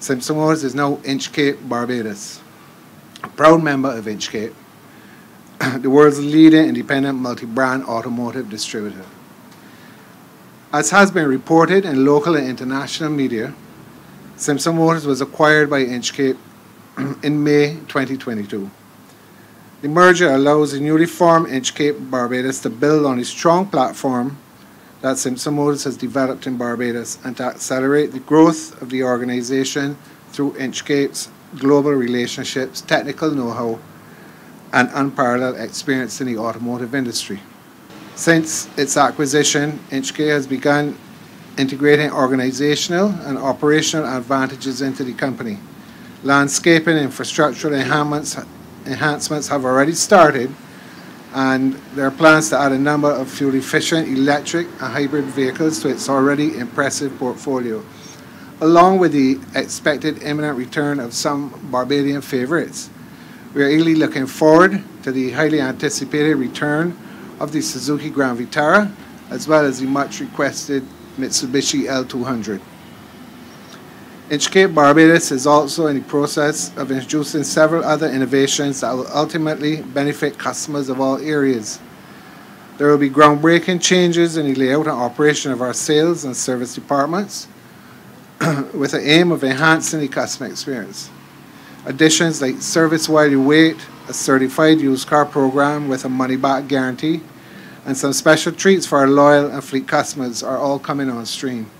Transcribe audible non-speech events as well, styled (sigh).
Simpson Motors is now Inchcape Barbados, a proud member of Inchcape, (clears throat) the world's leading independent multi-brand automotive distributor. As has been reported in local and international media, Simpson Motors was acquired by Inchcape (clears throat) in May 2022. The merger allows the newly formed Inchcape Barbados to build on a strong platform that Simpson Motors has developed in Barbados and to accelerate the growth of the organization through Inchcape's global relationships, technical know-how, and unparalleled experience in the automotive industry. Since its acquisition, Inchcape has begun integrating organizational and operational advantages into the company. Landscaping and infrastructural enhancements, enhancements have already started and there are plans to add a number of fuel-efficient electric and hybrid vehicles to its already impressive portfolio, along with the expected imminent return of some Barbadian favorites. We are eagerly looking forward to the highly anticipated return of the Suzuki Grand Vitara, as well as the much requested Mitsubishi L200. Inchcape Barbados is also in the process of introducing several other innovations that will ultimately benefit customers of all areas. There will be groundbreaking changes in the layout and operation of our sales and service departments (clears throat) with the aim of enhancing the customer experience. Additions like service while you wait, a certified used car program with a money back guarantee, and some special treats for our loyal and fleet customers are all coming on stream.